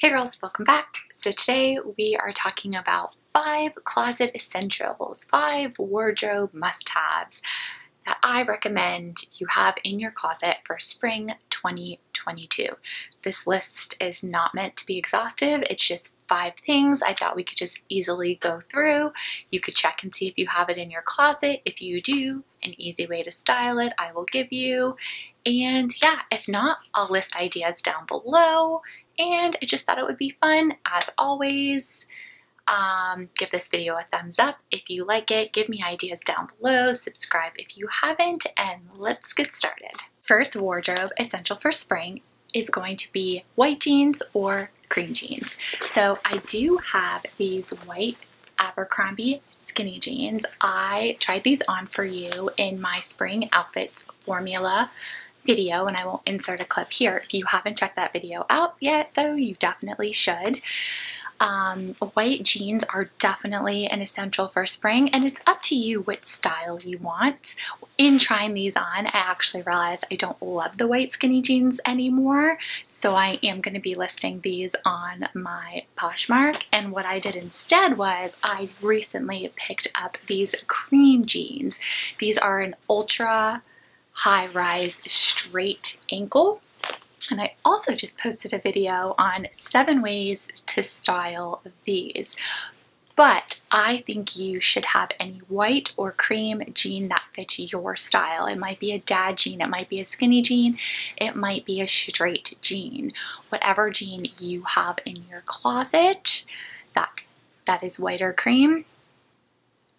Hey girls, welcome back. So today we are talking about five closet essentials, five wardrobe must-haves that I recommend you have in your closet for spring 2022. This list is not meant to be exhaustive. It's just five things I thought we could just easily go through. You could check and see if you have it in your closet. If you do, an easy way to style it I will give you. And yeah, if not, I'll list ideas down below and I just thought it would be fun. As always, um, give this video a thumbs up if you like it. Give me ideas down below. Subscribe if you haven't, and let's get started. First wardrobe essential for spring is going to be white jeans or cream jeans. So I do have these white Abercrombie skinny jeans. I tried these on for you in my spring outfits formula video and I will insert a clip here. If you haven't checked that video out yet though, you definitely should. Um, white jeans are definitely an essential for spring and it's up to you what style you want. In trying these on, I actually realized I don't love the white skinny jeans anymore, so I am going to be listing these on my Poshmark. And what I did instead was I recently picked up these cream jeans. These are an ultra high-rise straight ankle. And I also just posted a video on seven ways to style these. But I think you should have any white or cream jean that fits your style. It might be a dad jean, it might be a skinny jean, it might be a straight jean. Whatever jean you have in your closet that, that is white or cream,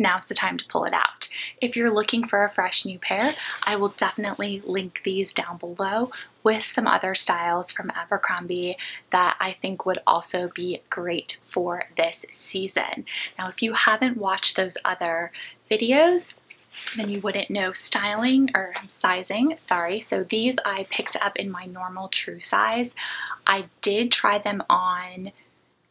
now's the time to pull it out. If you're looking for a fresh new pair, I will definitely link these down below with some other styles from Abercrombie that I think would also be great for this season. Now, if you haven't watched those other videos, then you wouldn't know styling or sizing, sorry. So these I picked up in my normal true size. I did try them on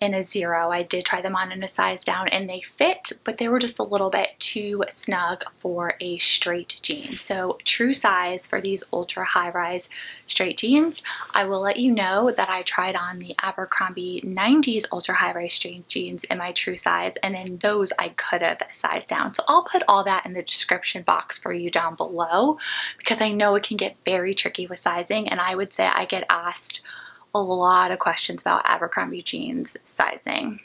in a zero. I did try them on in a size down and they fit, but they were just a little bit too snug for a straight jean. So true size for these ultra high rise straight jeans. I will let you know that I tried on the Abercrombie 90s ultra high rise straight jeans in my true size and in those I could have sized down. So I'll put all that in the description box for you down below because I know it can get very tricky with sizing and I would say I get asked a lot of questions about Abercrombie jeans sizing.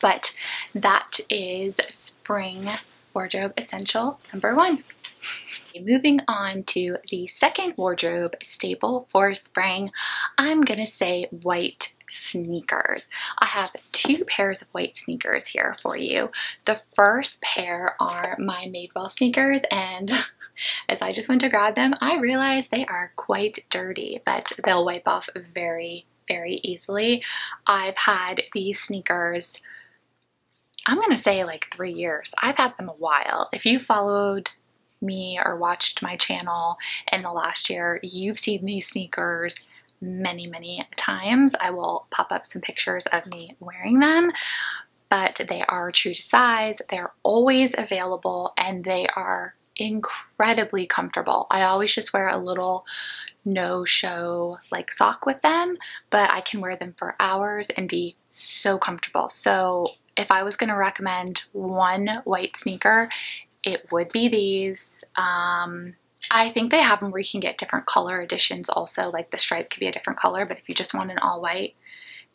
But that is spring wardrobe essential number one. Moving on to the second wardrobe staple for spring, I'm gonna say white sneakers. I have two pairs of white sneakers here for you. The first pair are my Madewell sneakers and as I just went to grab them, I realized they are quite dirty, but they'll wipe off very, very easily. I've had these sneakers, I'm going to say like three years. I've had them a while. If you followed me or watched my channel in the last year, you've seen these sneakers many, many times. I will pop up some pictures of me wearing them, but they are true to size. They're always available and they are incredibly comfortable. I always just wear a little no-show like sock with them, but I can wear them for hours and be so comfortable. So if I was going to recommend one white sneaker, it would be these. Um, I think they have them where you can get different color editions also, like the stripe could be a different color, but if you just want an all white,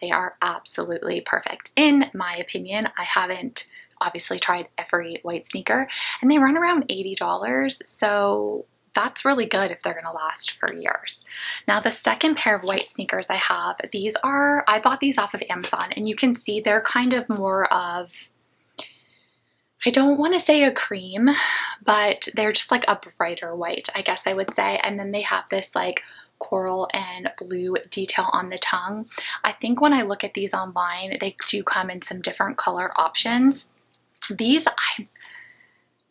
they are absolutely perfect. In my opinion, I haven't obviously tried every white sneaker and they run around $80. So that's really good if they're going to last for years. Now the second pair of white sneakers I have, these are, I bought these off of Amazon and you can see they're kind of more of, I don't want to say a cream, but they're just like a brighter white, I guess I would say. And then they have this like coral and blue detail on the tongue. I think when I look at these online, they do come in some different color options. These, I,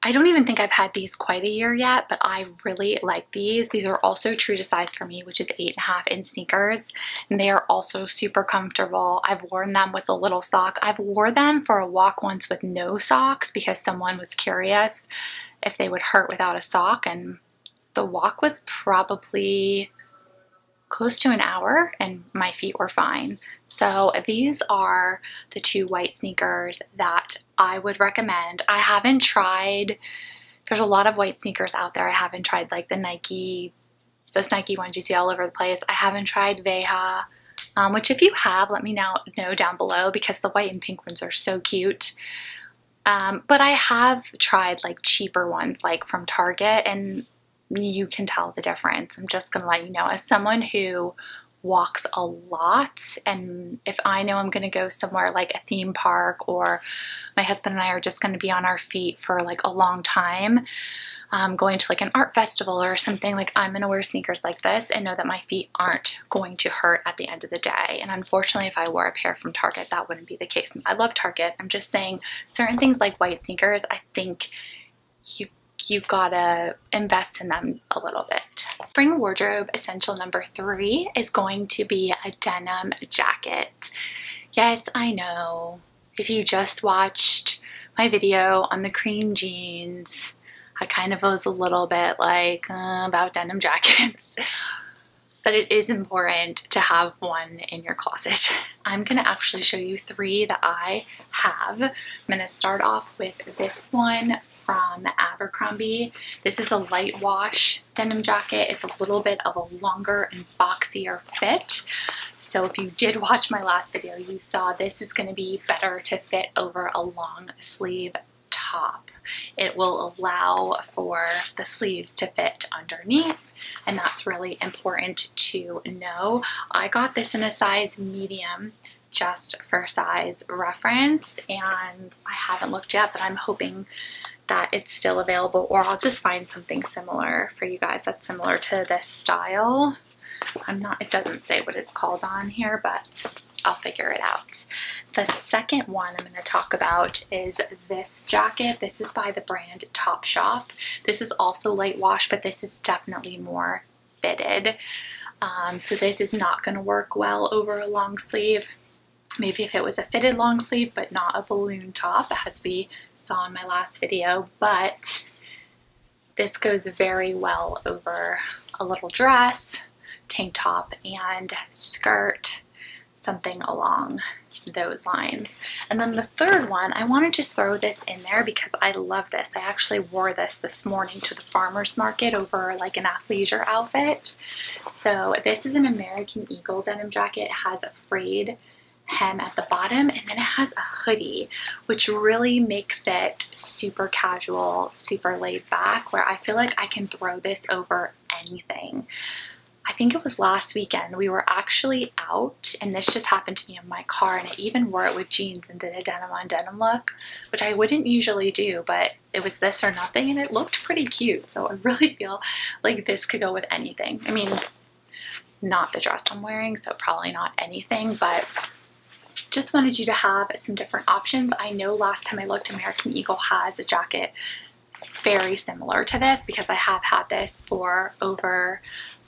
I don't even think I've had these quite a year yet, but I really like these. These are also true to size for me, which is eight and a half in sneakers. And they are also super comfortable. I've worn them with a little sock. I've wore them for a walk once with no socks because someone was curious if they would hurt without a sock. And the walk was probably close to an hour and my feet were fine. So these are the two white sneakers that I would recommend. I haven't tried, there's a lot of white sneakers out there. I haven't tried like the Nike, those Nike ones you see all over the place. I haven't tried Veja, um, which if you have, let me know, know down below because the white and pink ones are so cute. Um, but I have tried like cheaper ones like from Target and you can tell the difference. I'm just going to let you know as someone who walks a lot and if I know I'm going to go somewhere like a theme park or my husband and I are just going to be on our feet for like a long time, um, going to like an art festival or something, like I'm gonna wear sneakers like this and know that my feet aren't going to hurt at the end of the day. And unfortunately, if I wore a pair from Target, that wouldn't be the case. I love Target. I'm just saying certain things like white sneakers, I think you you gotta invest in them a little bit. Spring wardrobe essential number three is going to be a denim jacket. Yes, I know. If you just watched my video on the cream jeans, I kind of was a little bit like uh, about denim jackets. but it is important to have one in your closet. I'm to actually show you three that I have. I'm to start off with this one from Abercrombie. This is a light wash denim jacket. It's a little bit of a longer and boxier fit. So if you did watch my last video, you saw this is to be better to fit over a long sleeve top. It will allow for the sleeves to fit underneath and that's really important to know. I got this in a size medium just for size reference and I haven't looked yet but I'm hoping that it's still available or I'll just find something similar for you guys that's similar to this style. I'm not, it doesn't say what it's called on here, but I'll figure it out. The second one I'm going to talk about is this jacket. This is by the brand Topshop. This is also light wash, but this is definitely more fitted. Um, so this is not going to work well over a long sleeve. Maybe if it was a fitted long sleeve, but not a balloon top, as we saw in my last video. But this goes very well over a little dress, tank top, and skirt something along those lines. And then the third one, I wanted to throw this in there because I love this. I actually wore this this morning to the farmer's market over like an athleisure outfit. So this is an American Eagle denim jacket. It has a frayed hem at the bottom and then it has a hoodie which really makes it super casual super laid back where I feel like I can throw this over anything I think it was last weekend, we were actually out, and this just happened to me in my car, and I even wore it with jeans and did a denim on denim look, which I wouldn't usually do, but it was this or nothing, and it looked pretty cute. So I really feel like this could go with anything. I mean, not the dress I'm wearing, so probably not anything, but just wanted you to have some different options. I know last time I looked, American Eagle has a jacket very similar to this because I have had this for over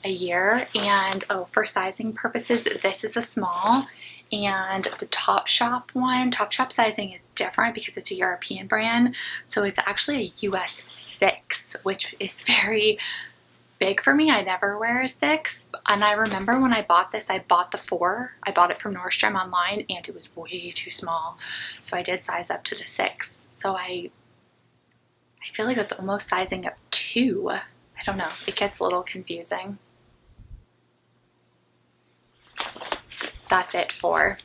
a year. And oh, for sizing purposes, this is a small. And the Topshop one, Topshop sizing is different because it's a European brand. So it's actually a US 6, which is very big for me. I never wear a 6. And I remember when I bought this, I bought the 4. I bought it from Nordstrom online and it was way too small. So I did size up to the 6. So I I feel like that's almost sizing up 2. I don't know. It gets a little confusing. That's it for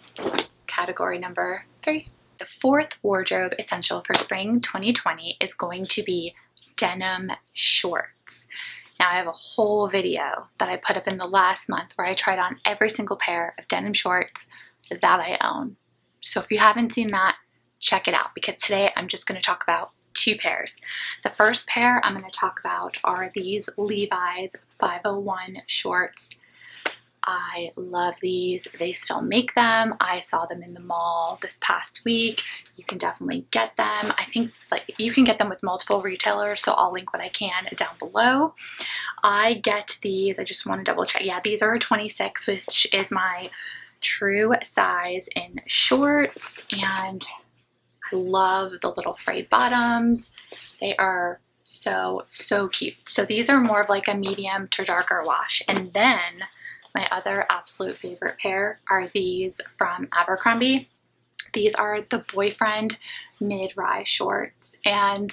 category number three. The fourth wardrobe essential for spring 2020 is going to be denim shorts. Now I have a whole video that I put up in the last month where I tried on every single pair of denim shorts that I own. So if you haven't seen that, check it out because today I'm just going to talk about two pairs. The first pair I'm going to talk about are these Levi's 501 shorts I love these. They still make them. I saw them in the mall this past week. You can definitely get them. I think like you can get them with multiple retailers, so I'll link what I can down below. I get these. I just want to double check. Yeah, these are a 26, which is my true size in shorts and I love the little frayed bottoms. They are so, so cute. So these are more of like a medium to darker wash. And then My other absolute favorite pair are these from Abercrombie. These are the boyfriend mid-rise shorts and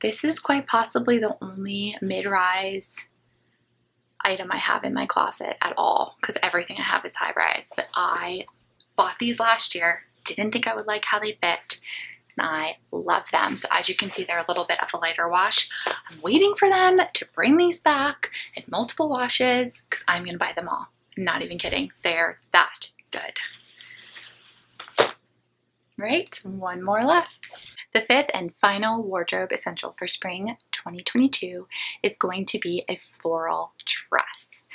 this is quite possibly the only mid-rise item I have in my closet at all because everything I have is high rise. But I bought these last year, didn't think I would like how they fit, and I love them. So as you can see, they're a little bit of a lighter wash. I'm waiting for them to bring these back in multiple washes because I'm going to buy them all. I'm not even kidding. They're that good. Right, one more left. The fifth and final wardrobe essential for spring 2022 is going to be a floral dress.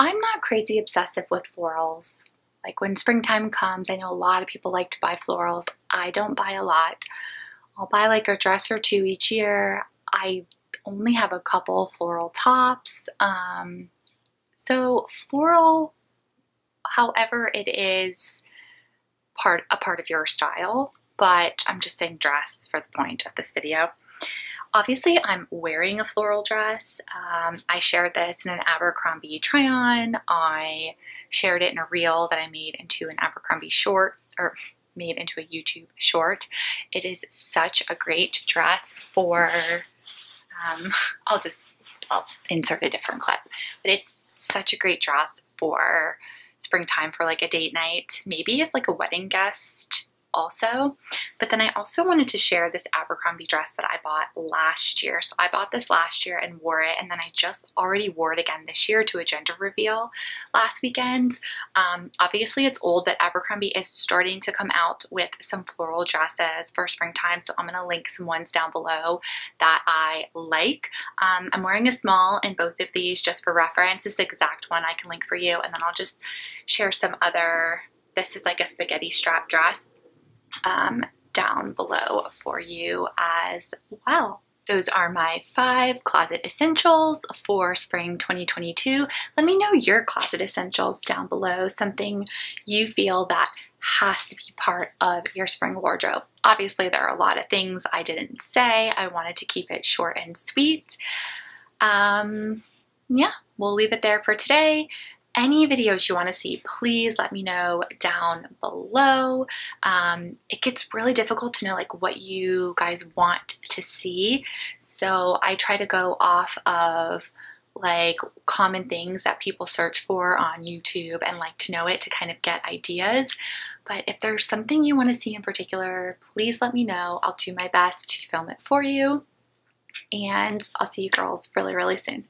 I'm not crazy obsessive with florals. Like when springtime comes, I know a lot of people like to buy florals. I don't buy a lot. I'll buy like a dress or two each year. I only have a couple floral tops. Um, so floral, however it is part a part of your style, but I'm just saying dress for the point of this video. Obviously, I'm wearing a floral dress. Um, I shared this in an Abercrombie try-on. I shared it in a reel that I made into an Abercrombie short, or made into a YouTube short. It is such a great dress for, um, I'll just, I'll insert a different clip, but it's such a great dress for springtime for like a date night, maybe as like a wedding guest also. But then I also wanted to share this Abercrombie dress that I bought last year. So I bought this last year and wore it, and then I just already wore it again this year to a gender reveal last weekend. Um, obviously, it's old, but Abercrombie is starting to come out with some floral dresses for springtime. So I'm going to link some ones down below that I like. Um, I'm wearing a small in both of these just for reference. This exact one I can link for you, and then I'll just share some other this is like a spaghetti strap dress um, down below for you as well. Those are my five closet essentials for spring 2022. Let me know your closet essentials down below, something you feel that has to be part of your spring wardrobe. Obviously, there are a lot of things I didn't say. I wanted to keep it short and sweet. Um, yeah, we'll leave it there for today any videos you want to see, please let me know down below. Um, it gets really difficult to know like what you guys want to see. So I try to go off of like common things that people search for on YouTube and like to know it to kind of get ideas. But if there's something you want to see in particular, please let me know. I'll do my best to film it for you. And I'll see you girls really, really soon.